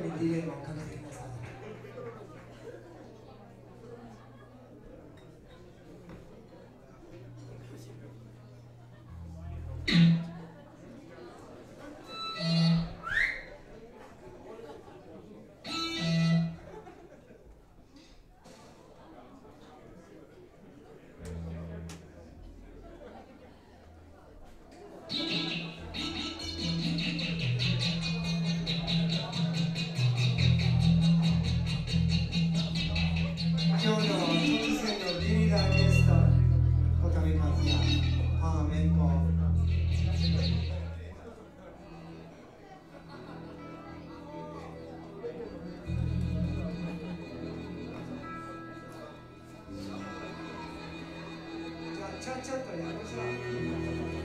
你一定要看的。チャチャとやろうじゃ